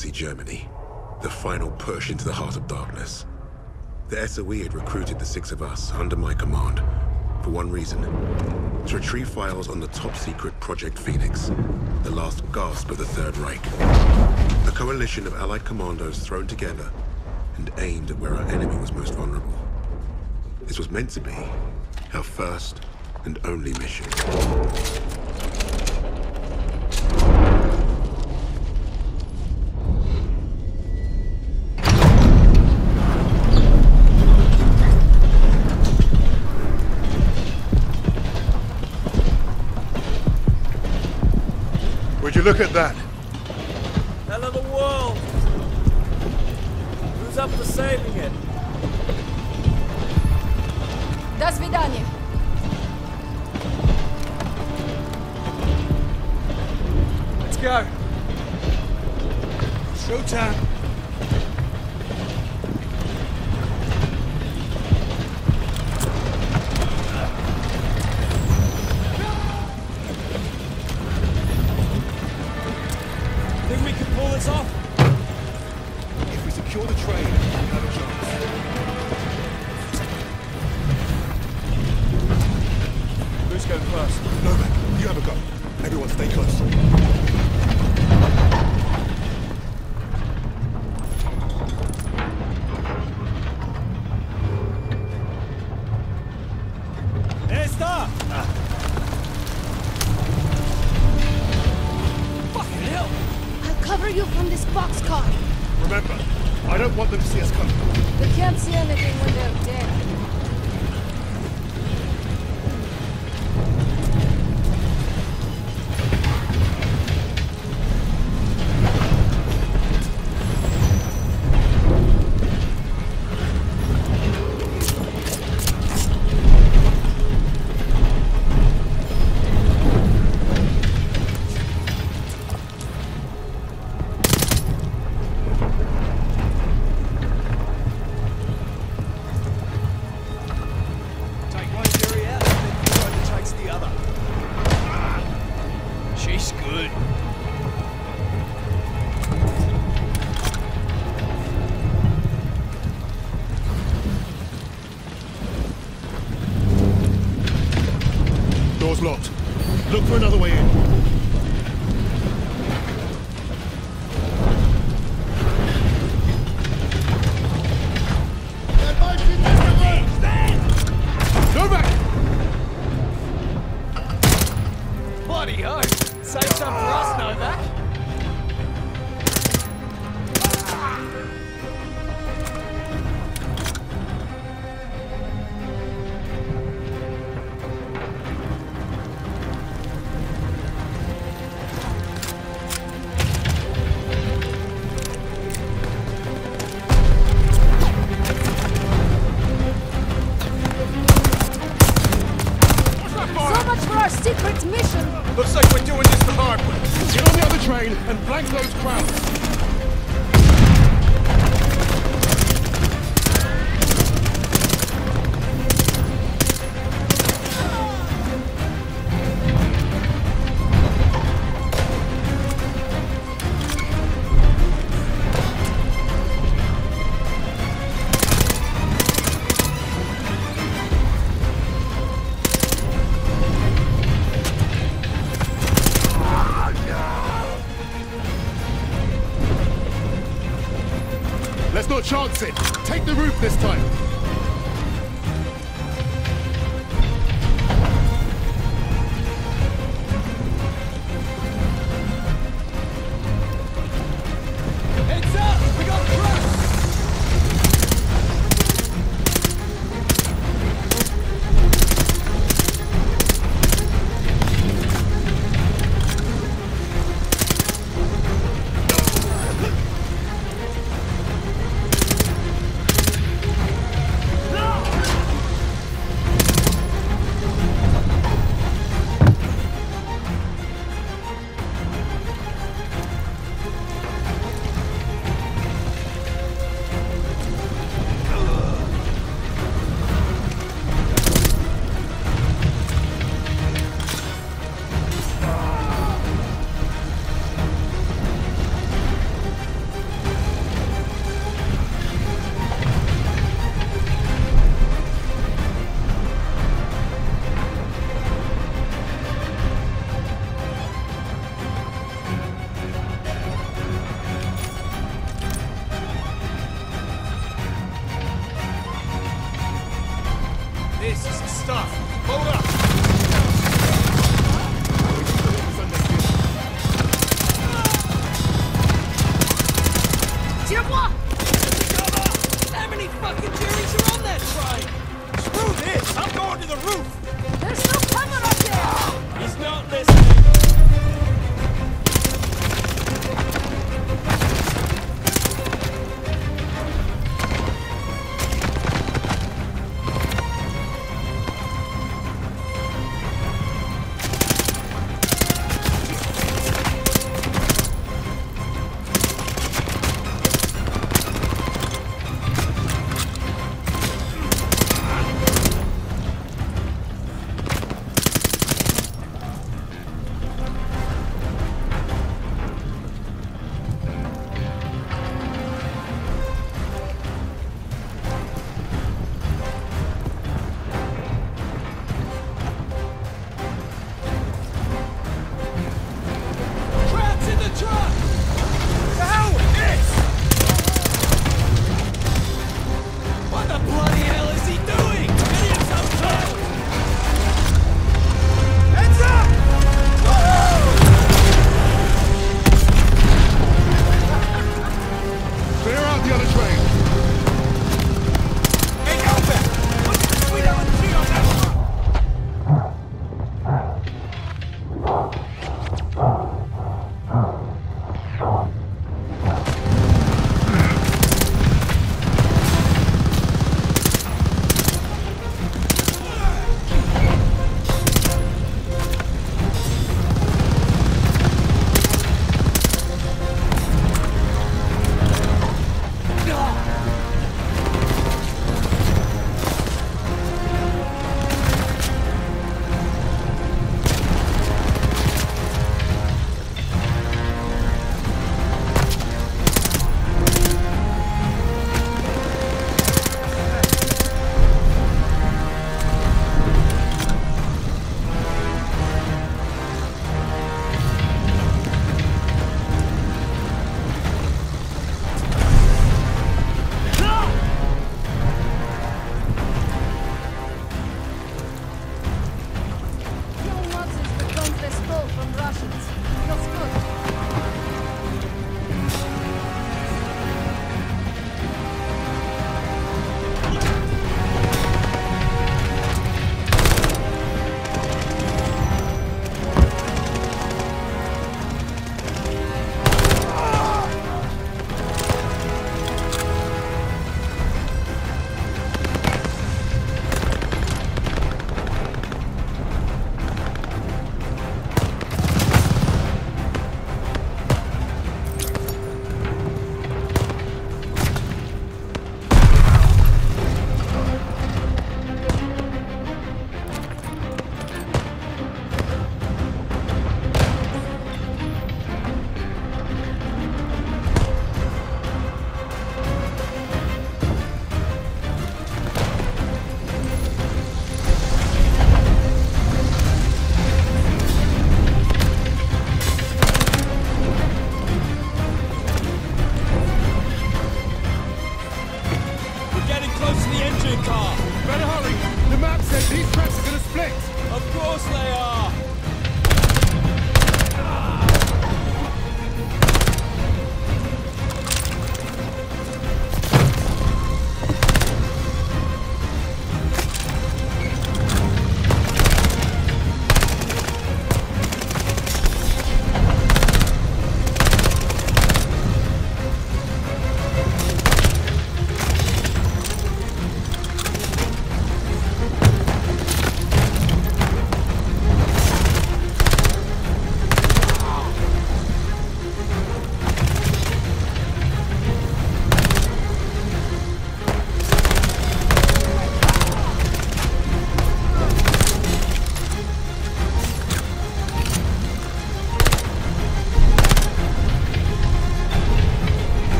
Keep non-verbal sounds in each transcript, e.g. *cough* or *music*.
Nazi Germany. The final push into the heart of darkness. The SOE had recruited the six of us under my command for one reason. To retrieve files on the top-secret Project Phoenix, the last gasp of the Third Reich. A coalition of Allied commandos thrown together and aimed at where our enemy was most vulnerable. This was meant to be our first and only mission. you look at that? Hell of the world! Who's up for saving it? До свидания. Let's go! Showtime. For another chance it. Take the roof this time.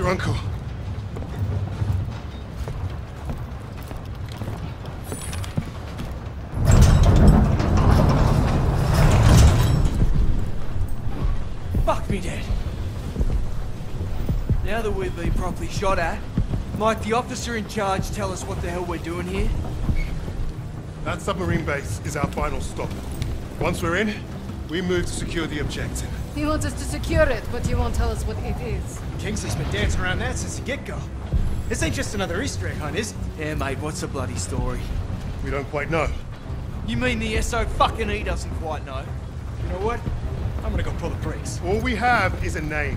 Your uncle. Fuck me dead. Now that we've been properly shot at, might the officer in charge tell us what the hell we're doing here? That submarine base is our final stop. Once we're in, we move to secure the objective. He wants us to secure it, but he won't tell us what it is. Kingsley's been dancing around that since the get-go. This ain't just another Easter egg hunt, is it? Yeah, mate, what's the bloody story? We don't quite know. You mean the SO fucking E doesn't quite know? You know what? I'm gonna go pull the brakes. All we have is a name.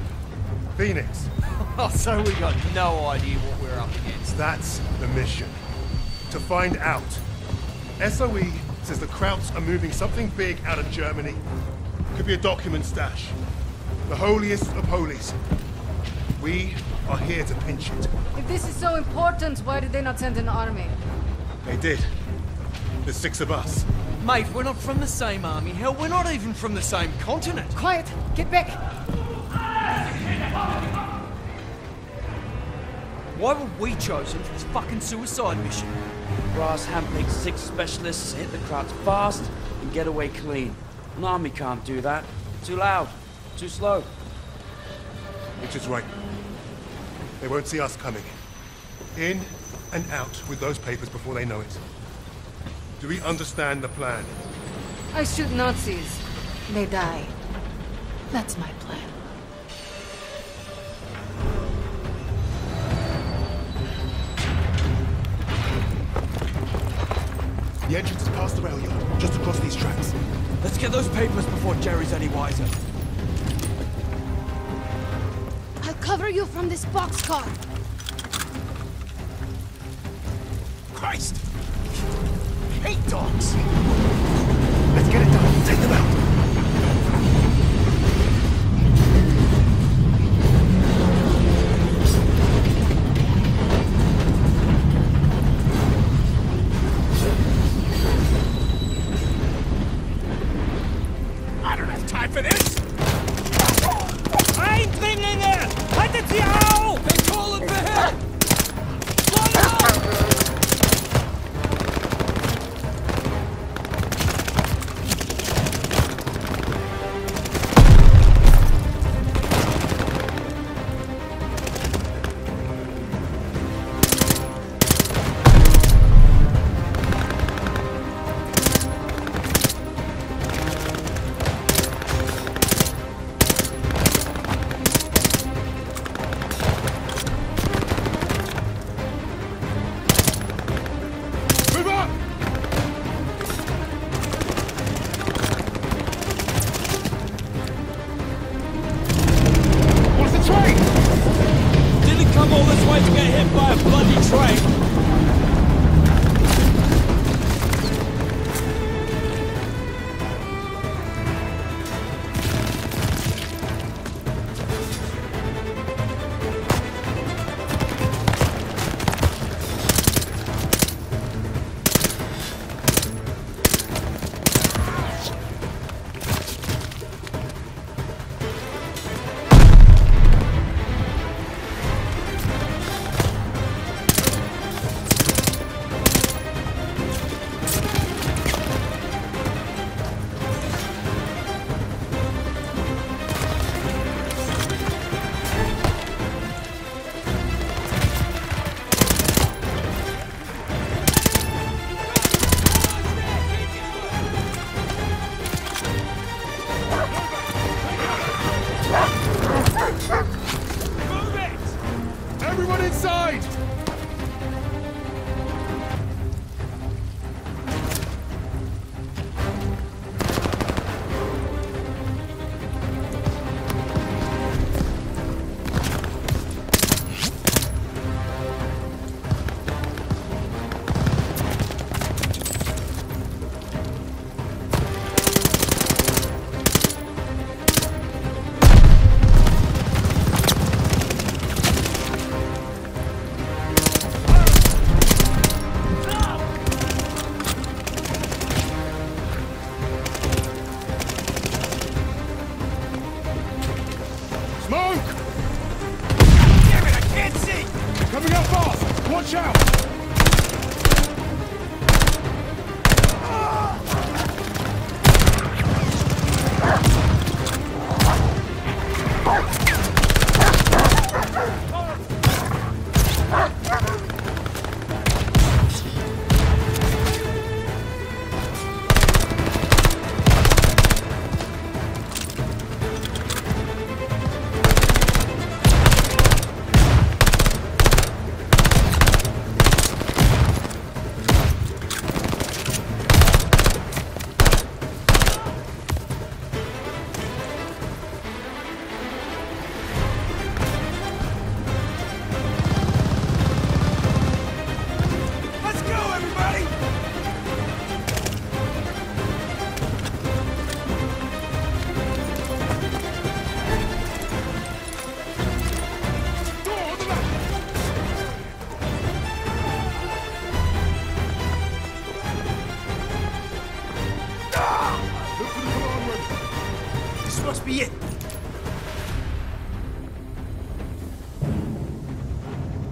Phoenix. Oh, *laughs* so we got no idea what we're up against. That's the mission. To find out. SOE says the Krauts are moving something big out of Germany. Could be a document stash. The holiest of holies. We are here to pinch it. If this is so important, why did they not send an army? They did. There's six of us. Mate, we're not from the same army. Hell, we're not even from the same continent. Quiet! Get back! Why were we chosen for this fucking suicide mission? Ross handpicked six specialists to hit the Krauts fast and get away clean. An army can't do that. Too loud. Too slow. Which is right. They won't see us coming. In and out with those papers before they know it. Do we understand the plan? I shoot Nazis. They die. That's my plan. The entrance is past the rail yard, just across these tracks. Let's get those papers before Jerry's any wiser. I'll you from this boxcar. Christ! Hate dogs! Let's get it done. Take them out.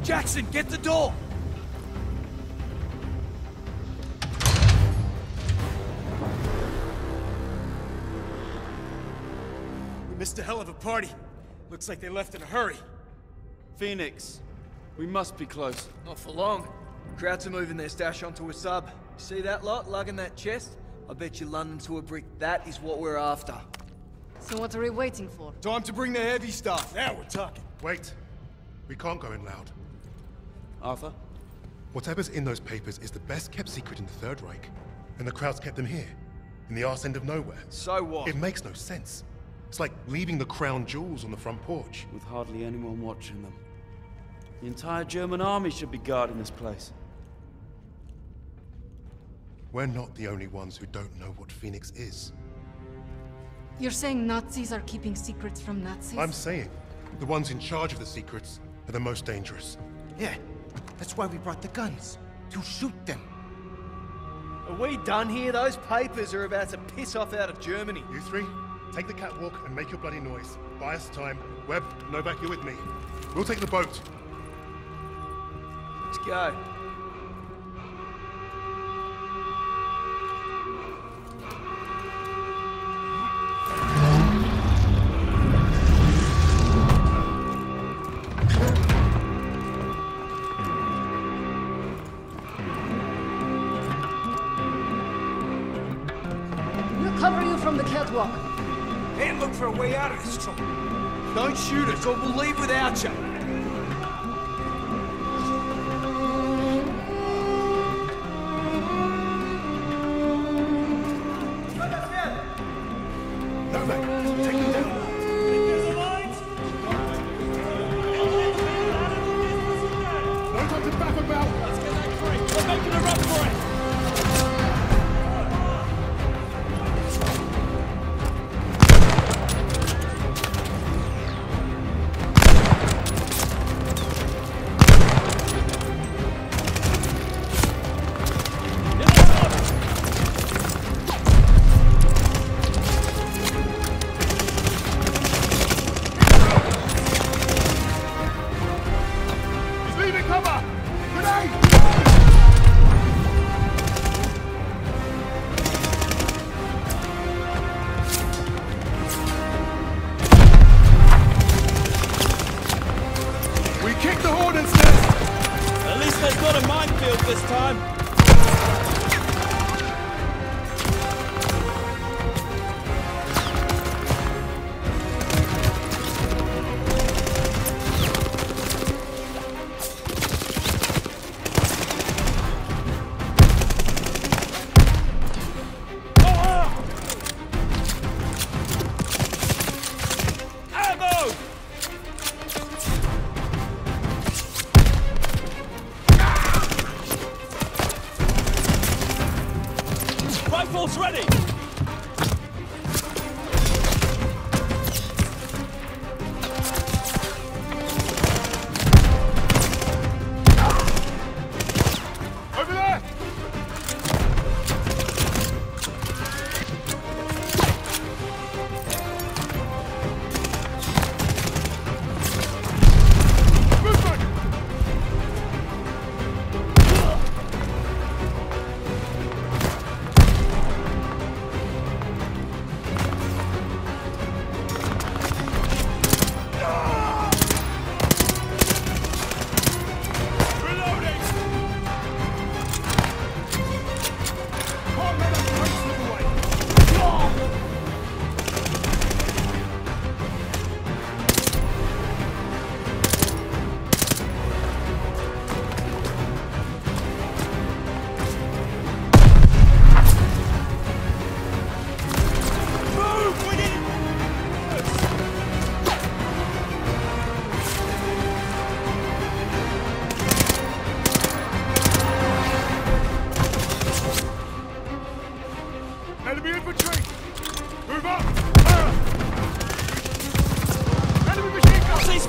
Jackson, get the door! We missed a hell of a party. Looks like they left in a hurry. Phoenix, we must be close. Not for long. Krauts are moving their stash onto a sub. See that lot lugging that chest? I bet you London to a brick. That is what we're after. So what are we waiting for? Time to bring the heavy stuff. Now we're talking. Wait. We can't go in loud. Arthur? Whatever's in those papers is the best kept secret in the Third Reich. And the Krauts kept them here, in the arse end of nowhere. So what? It makes no sense. It's like leaving the crown jewels on the front porch. With hardly anyone watching them. The entire German army should be guarding this place. We're not the only ones who don't know what Phoenix is. You're saying Nazis are keeping secrets from Nazis? I'm saying, the ones in charge of the secrets are the most dangerous. Yeah, that's why we brought the guns. To shoot them. Are we done here? Those papers are about to piss off out of Germany. You three, take the catwalk and make your bloody noise. Buy us time. Webb, Novak, you're with me. We'll take the boat. Let's go. Cover you from the catwalk. And look for a way out of this trouble. Don't shoot us or we'll leave without you.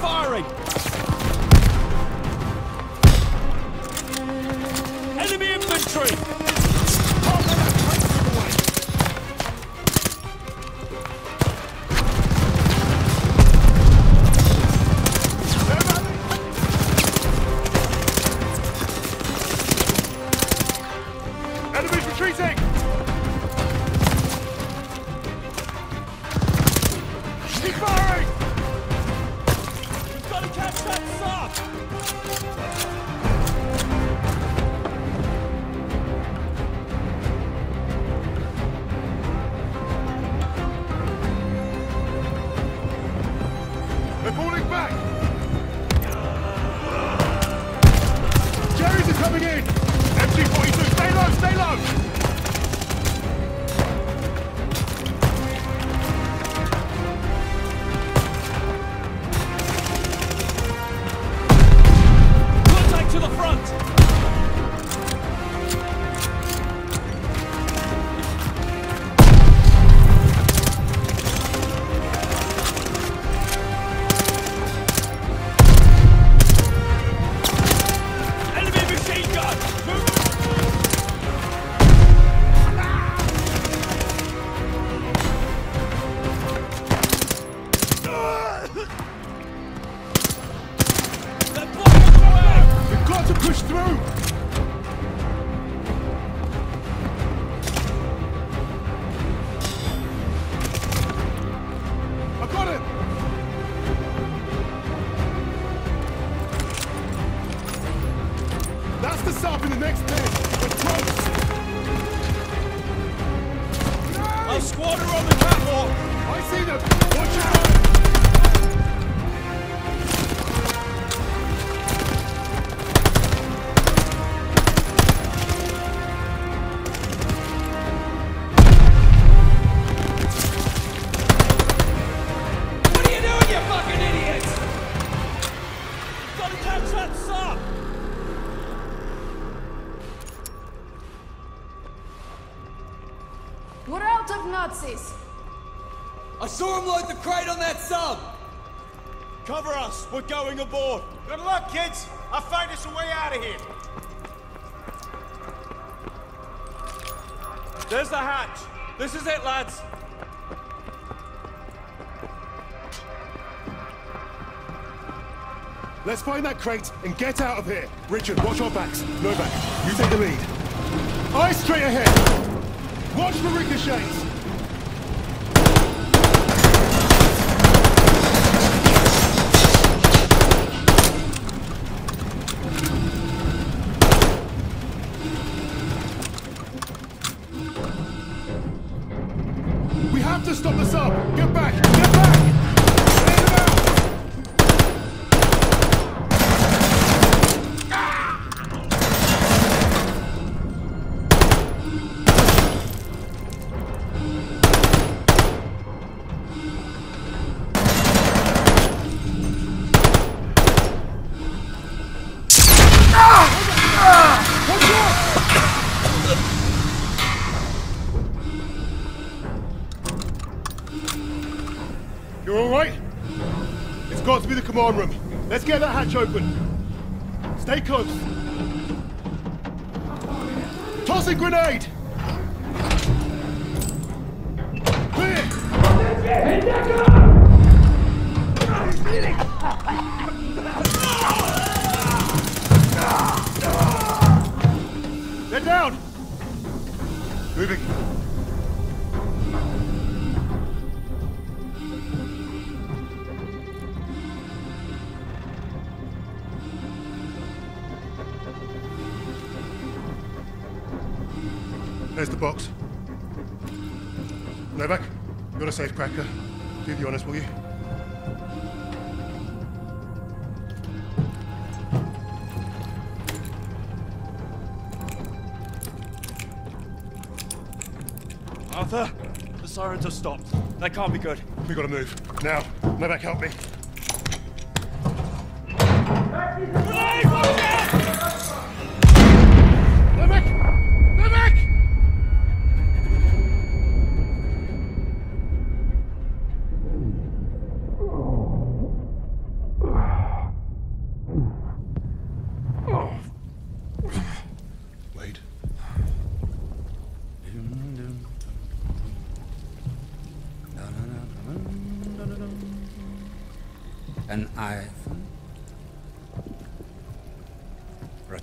firing! Good luck, kids. I'll find us a way out of here. There's the hatch! This is it, lads! Let's find that crate and get out of here. Richard, watch our backs. Novak, you take the lead. Eyes straight ahead. Watch the ricochets. Have to stop the sub. Get back. Get back. Stay. Tossing grenade! A safe cracker. Do the honors, will you? Arthur, the sirens have stopped. That can't be good. We gotta move. Now, Novak, help me.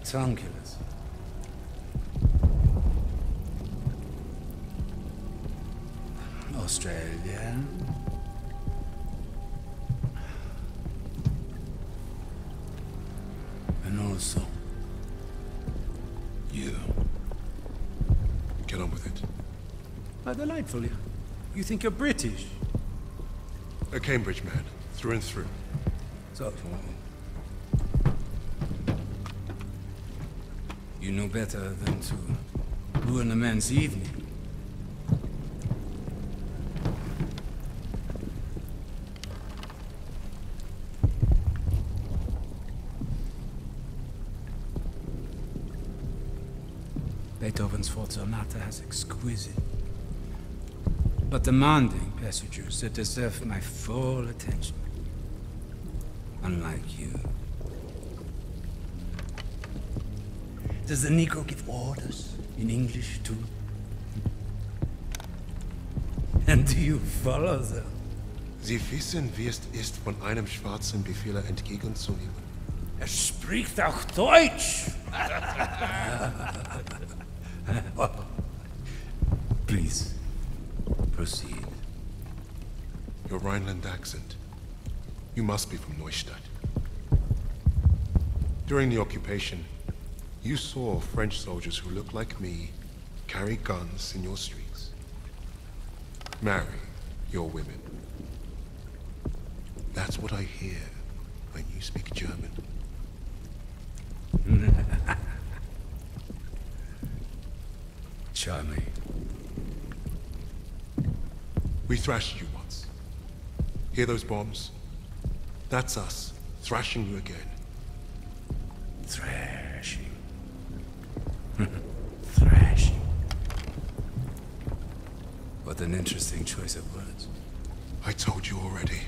Ratonculus. Australia. And also, you. Get on with it. How delightful. You, you think you're British? A Cambridge man, through and through. So, you know better than to ruin a man's evening. Beethoven's Fourth Sonata has exquisite, but demanding passages that deserve my full attention. Unlike you. Does the Negro give orders in English too? And do you follow them? Sie wissen, wie es ist, von einem schwarzen Befehler entgegenzunehmen. Er spricht auch Deutsch! *laughs* Please, proceed. Your Rhineland accent. You must be from Neustadt. During the occupation, you saw French soldiers who looked like me carry guns in your streets. Marry your women. That's what I hear when you speak German. *laughs* Charming. We thrashed you once. Hear those bombs? That's us, thrashing you again. Thrashing. Thrashing. What an interesting choice of words. I told you already.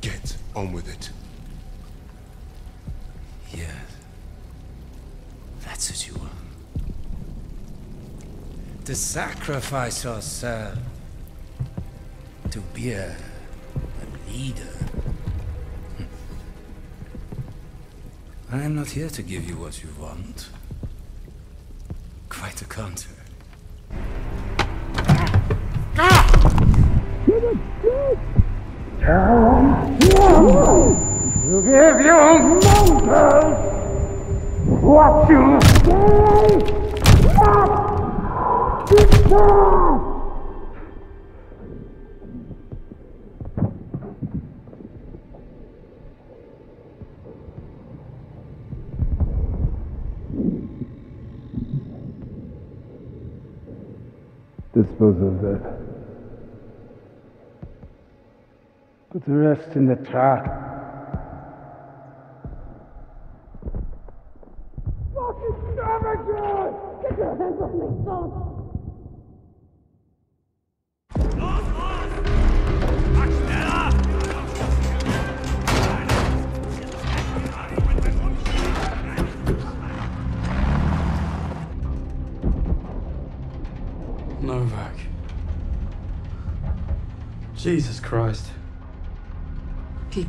Get on with it. Yes. That's what you want. To sacrifice yourself. To be a, a leader. Hmm. I am not here to give you what you want. Quite the contrary. You give you monkeys what you say. Not to Dispose of that. Put the rest in the truck.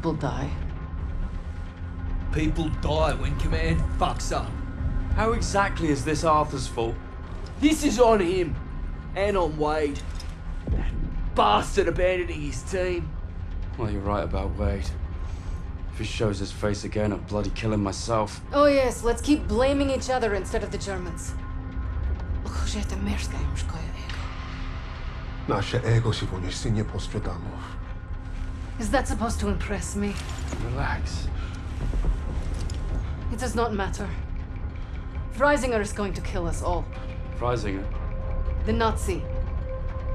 People die. People die when command fucks up. How exactly is this Arthur's fault? This is on him. And on Wade. That bastard abandoning his team. Well, you're right about Wade. If he shows his face again, I'll bloody kill him myself. Oh yes, let's keep blaming each other instead of the Germans. Użyjcie mieszka im szkoje ego. Eh? Nasze ego si voglio insigne postradamov. Is that supposed to impress me? Relax. It does not matter. Freisinger is going to kill us all. Freisinger. The Nazi.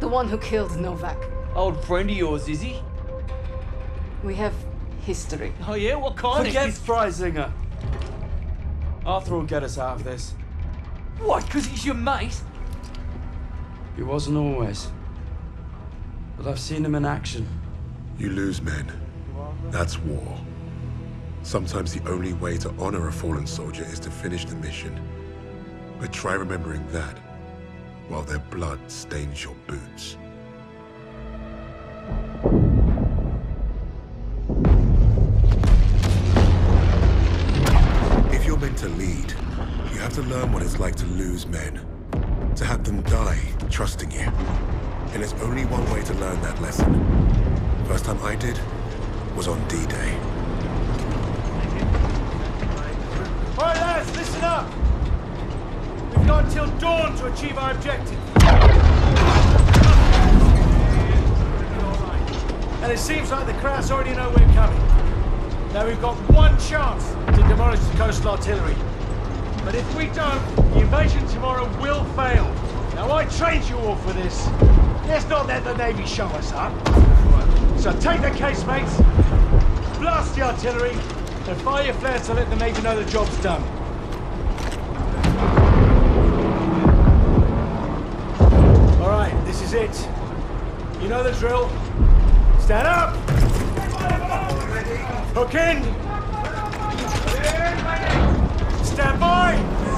The one who killed Novak. Old friend of yours, is he? We have history. Oh yeah? What kind Forget of... Freisinger. Arthur will get us out of this. What, because he's your mate? He wasn't always. But I've seen him in action. You lose men. That's war. Sometimes the only way to honor a fallen soldier is to finish the mission. But try remembering that while their blood stains your boots. If you're meant to lead, you have to learn what it's like to lose men. To have them die trusting you. And there's only one way to learn that lesson. First time I did was on D-Day. All right, lads, listen up. We've got until dawn to achieve our objective. And it seems like the Krauts already know we're coming. Now we've got one chance to demolish the coastal artillery. But if we don't, the invasion tomorrow will fail. Now I trained you all for this. Let's not let the Navy show us up. So take the casemates, blast the artillery, and fire your flares to let the Navy know the job's done. All right, this is it. You know the drill. Stand up! Hook in! Stand by!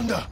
Thunder!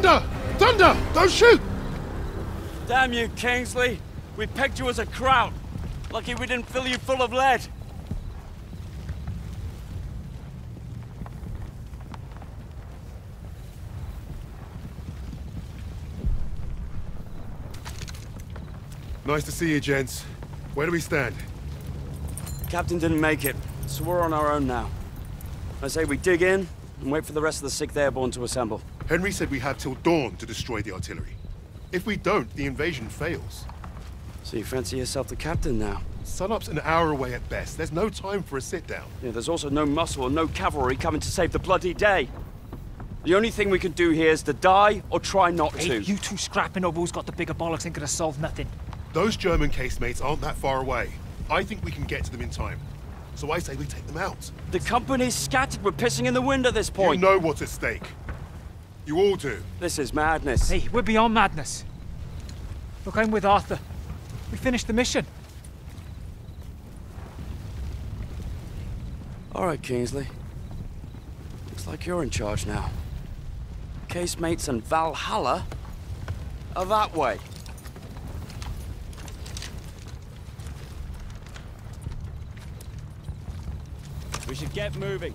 Thunder! Thunder! Don't shoot! Damn you, Kingsley! We pegged you as a kraut. Lucky we didn't fill you full of lead. Nice to see you, gents. Where do we stand? Captain didn't make it, so we're on our own now. I say we dig in and wait for the rest of the 6th Airborne to assemble. Henry said we have till dawn to destroy the artillery. If we don't, the invasion fails. So you fancy yourself the captain now? Sunup's an hour away at best. There's no time for a sit-down. Yeah, there's also no muscle and no cavalry coming to save the bloody day. The only thing we can do here is to die or try not Hey, to. you two scrapping over who's got the bigger bollocks ain't gonna solve nothing. Those German casemates aren't that far away. I think we can get to them in time. So I say we take them out. The company's scattered. We're pissing in the wind at this point. You point. know what's at stake. You all do. This is madness. Hey, we're beyond madness. Look, I'm with Arthur. We finished the mission. All right, Kingsley. Looks like you're in charge now. Casemates and Valhalla are that way. We should get moving.